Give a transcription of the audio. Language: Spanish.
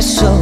beso